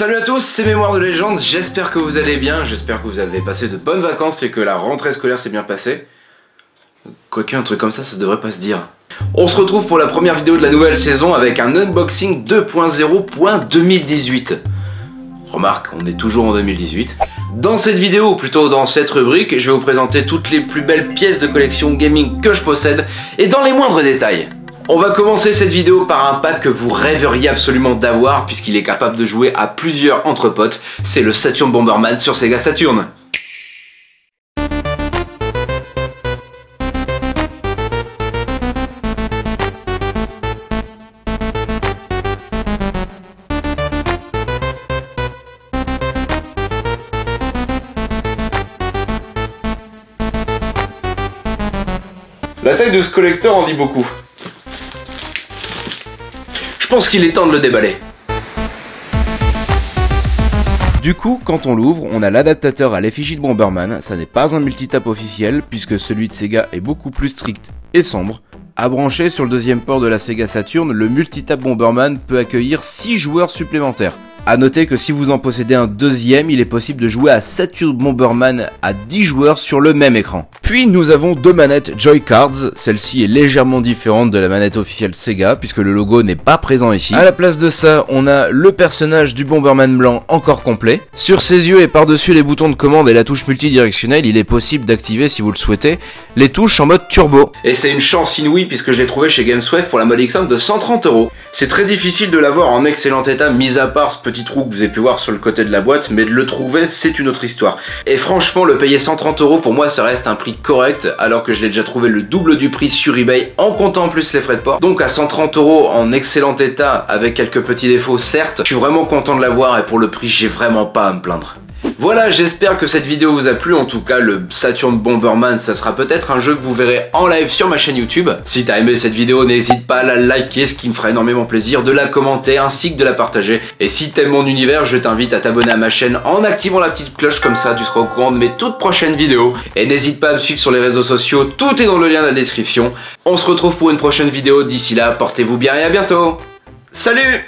Salut à tous, c'est Mémoire de légende, j'espère que vous allez bien, j'espère que vous avez passé de bonnes vacances et que la rentrée scolaire s'est bien passée. Quoique un truc comme ça, ça devrait pas se dire. On se retrouve pour la première vidéo de la nouvelle saison avec un unboxing 2.0.2018. Remarque, on est toujours en 2018. Dans cette vidéo, ou plutôt dans cette rubrique, je vais vous présenter toutes les plus belles pièces de collection gaming que je possède et dans les moindres détails. On va commencer cette vidéo par un pack que vous rêveriez absolument d'avoir puisqu'il est capable de jouer à plusieurs entre potes. C'est le Saturn Bomberman sur Sega Saturn. La taille de ce collecteur en dit beaucoup. Je pense qu'il est temps de le déballer. Du coup, quand on l'ouvre, on a l'adaptateur à l'effigie de Bomberman, ça n'est pas un multitap officiel puisque celui de Sega est beaucoup plus strict et sombre. À brancher sur le deuxième port de la Sega Saturn, le multitap Bomberman peut accueillir 6 joueurs supplémentaires. A noter que si vous en possédez un deuxième, il est possible de jouer à Saturn Bomberman à 10 joueurs sur le même écran. Puis nous avons deux manettes Joy Cards, celle-ci est légèrement différente de la manette officielle Sega puisque le logo n'est pas présent ici. À la place de ça, on a le personnage du Bomberman blanc encore complet. Sur ses yeux et par-dessus les boutons de commande et la touche multidirectionnelle, il est possible d'activer si vous le souhaitez les touches en mode turbo. Et c'est une chance inouïe puisque je l'ai trouvé chez Gameswave pour la modique somme de 130 euros. C'est très difficile de l'avoir en excellent état, mis à part ce petit trou que vous avez pu voir sur le côté de la boîte, mais de le trouver, c'est une autre histoire. Et franchement, le payer 130 euros, pour moi, ça reste un prix correct, alors que je l'ai déjà trouvé le double du prix sur eBay, en comptant en plus les frais de port. Donc à 130 euros, en excellent état, avec quelques petits défauts, certes, je suis vraiment content de l'avoir, et pour le prix, j'ai vraiment pas à me plaindre. Voilà, j'espère que cette vidéo vous a plu. En tout cas, le Saturn Bomberman, ça sera peut-être un jeu que vous verrez en live sur ma chaîne YouTube. Si t'as aimé cette vidéo, n'hésite pas à la liker, ce qui me fera énormément plaisir, de la commenter ainsi que de la partager. Et si t'aimes mon univers, je t'invite à t'abonner à ma chaîne en activant la petite cloche, comme ça tu seras au courant de mes toutes prochaines vidéos. Et n'hésite pas à me suivre sur les réseaux sociaux, tout est dans le lien dans la description. On se retrouve pour une prochaine vidéo, d'ici là, portez-vous bien et à bientôt Salut